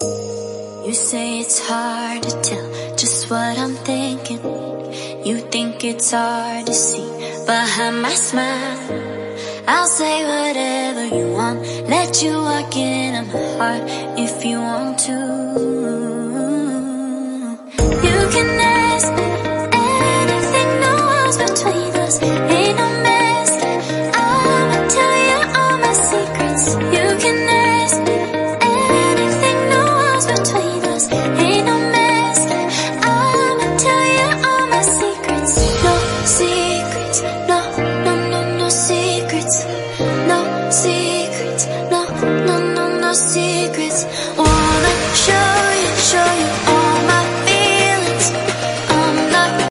You say it's hard to tell just what I'm thinking. You think it's hard to see behind my smile. I'll say whatever you want, let you walk into my heart if you want to. You can ask me secrets, no, no, no, no secrets. No secrets, no, no, no, no secrets. Oh,